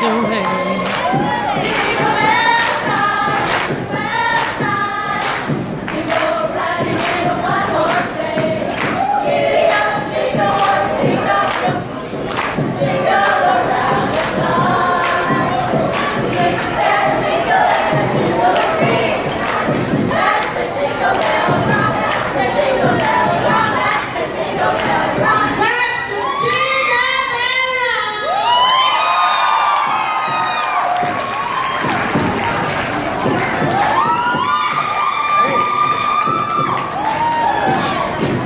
the rain.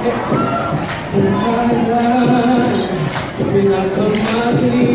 Thank you.